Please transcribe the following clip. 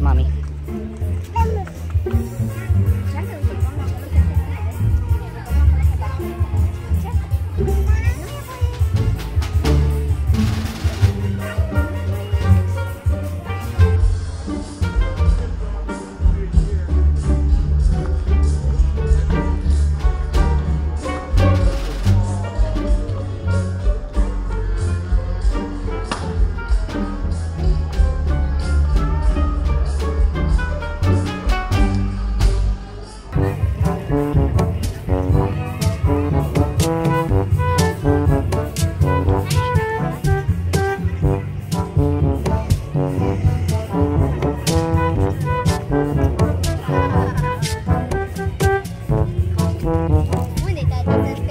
mommy. Thank you.